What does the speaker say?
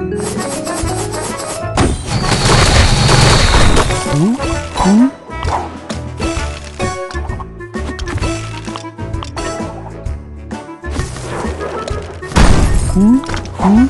응? 응?